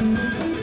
Música